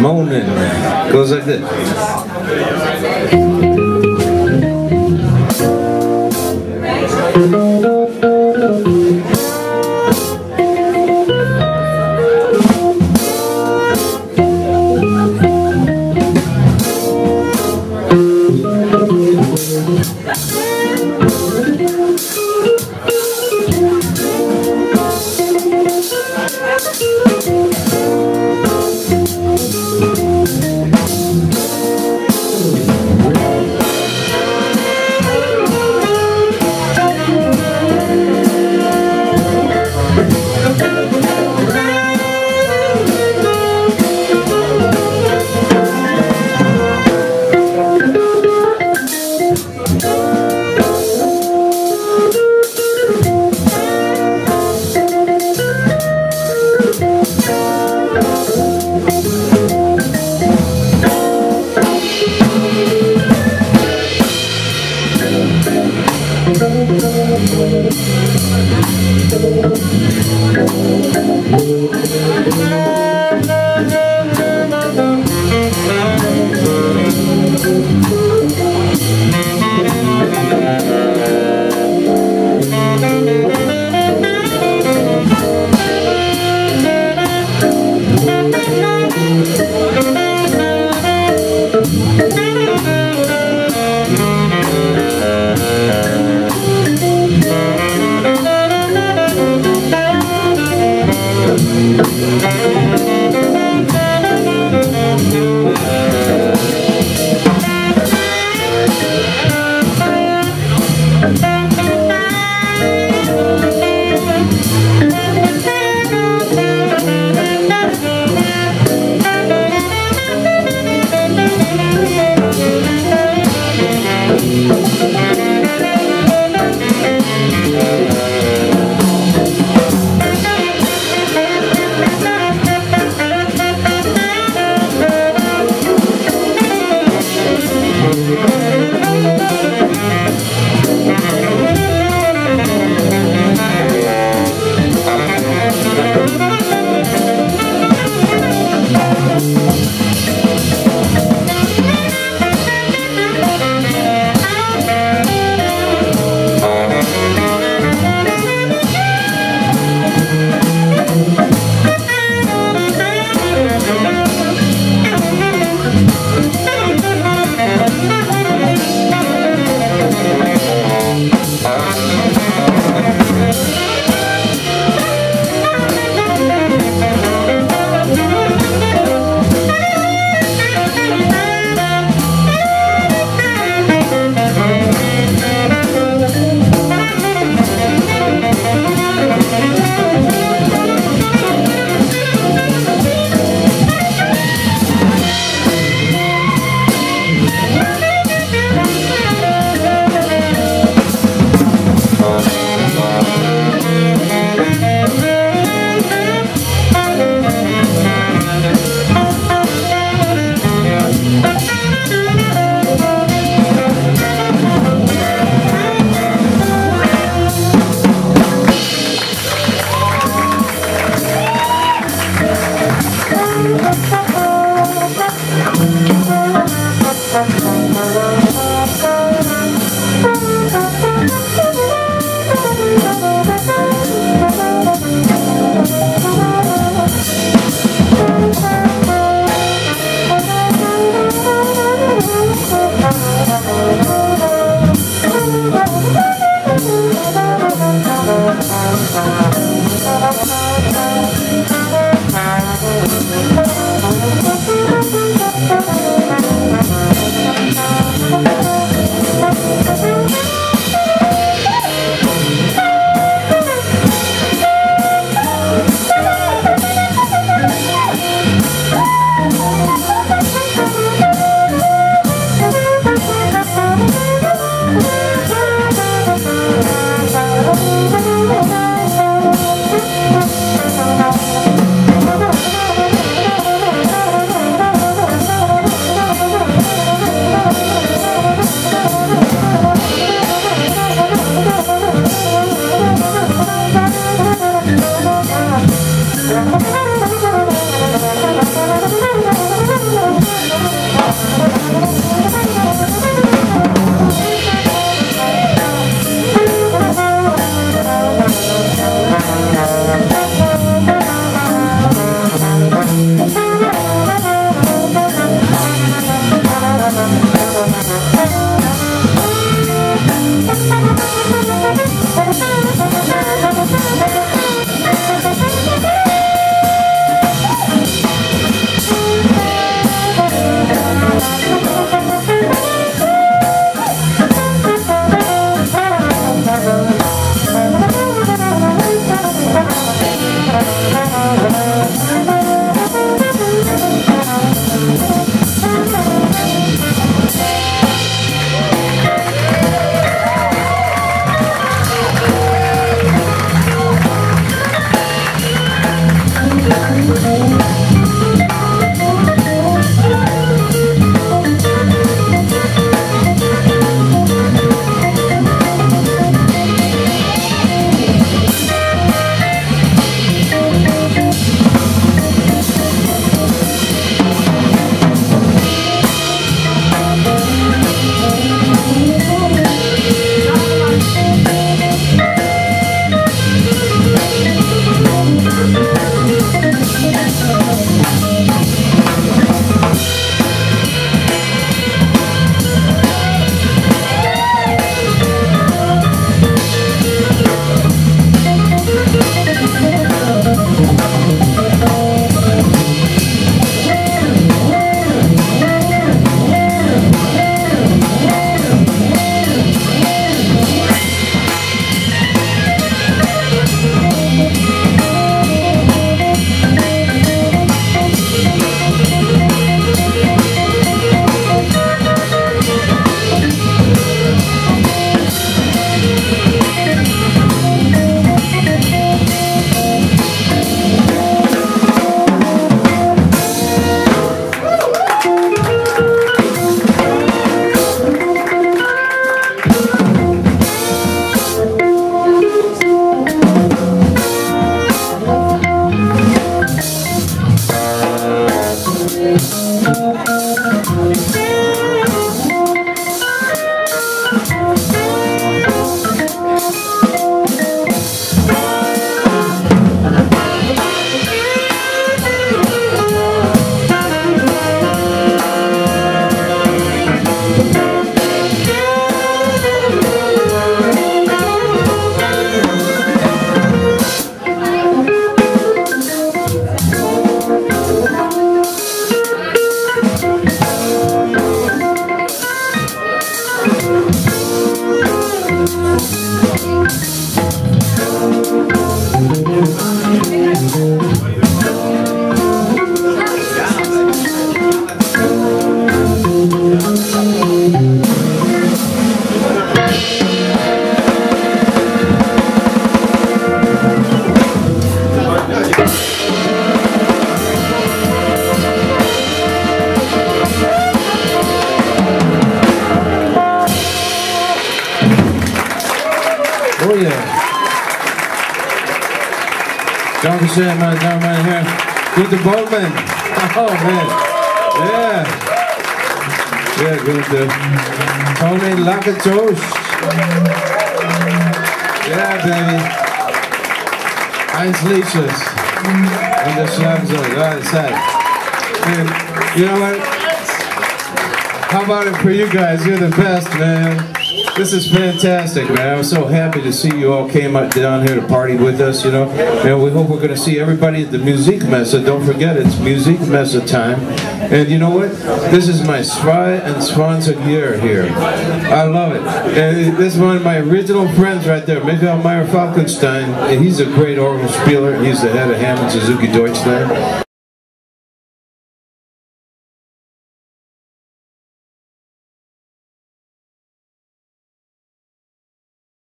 Moanin'. Goes like this. Thank you. Dankeschön, meine Damen und Herren. Guten Morgen. Oh man. Yeah. Yeah, good. Uh, Tony Lakatos. Yeah, baby. Heinz Lichius. Und der Schlagzeug. Ja, that's it. And you know what? How about it for you guys? You're the best, man. This is fantastic, man. I'm so happy to see you all came out down here to party with us, you know. And we hope we're going to see everybody at the Musikmesse. Don't forget, it's Musikmesse time. And you know what? This is my Zwei and Swanson year here. I love it. And this is one of my original friends right there, Michael Meyer Falkenstein. And he's a great organ spieler. He's the head of Hammond Suzuki Deutschland.